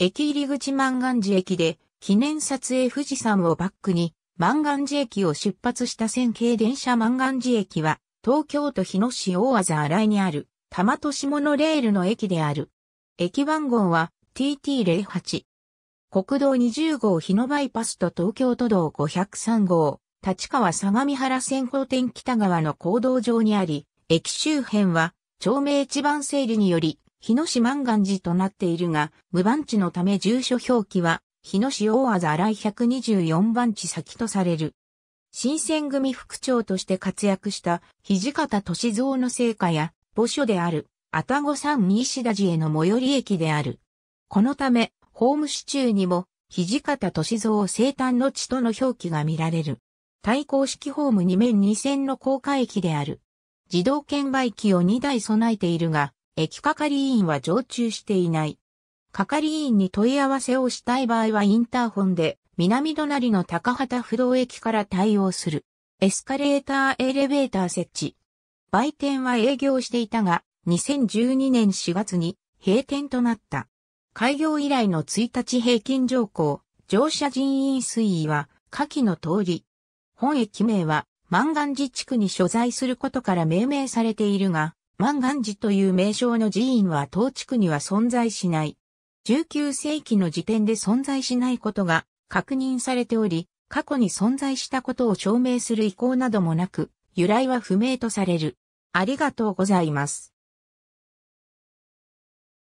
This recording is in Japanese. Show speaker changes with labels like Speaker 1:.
Speaker 1: 駅入口万願寺駅で記念撮影富士山をバックに万願寺駅を出発した線形電車万願寺駅は東京都日野市大和新井にある多摩都市モノレールの駅である。駅番号は TT08。国道20号日野バイパスと東京都道503号、立川相模原線法天北側の行動上にあり、駅周辺は、町名地番整理により、日野市万願寺となっているが、無番地のため住所表記は、日野市大和新井124番地先とされる。新選組副長として活躍した土方歳三の成果や墓所である愛宕山西田寺への最寄り駅である。このため、ホームシチューにも土方歳三生誕の地との表記が見られる。対向式ホーム2面2線の高架駅である。自動券売機を2台備えているが、駅係員は常駐していない。係員に問い合わせをしたい場合はインターホンで南隣の高畑不動駅から対応する。エスカレーターエレベーター設置。売店は営業していたが、2012年4月に閉店となった。開業以来の1日平均乗降、乗車人員推移は下記の通り。本駅名は万願寺地区に所在することから命名されているが、万願寺という名称の寺院は当地区には存在しない。19世紀の時点で存在しないことが確認されており、過去に存在したことを証明する意向などもなく、由来は不明とされる。ありがとうございます。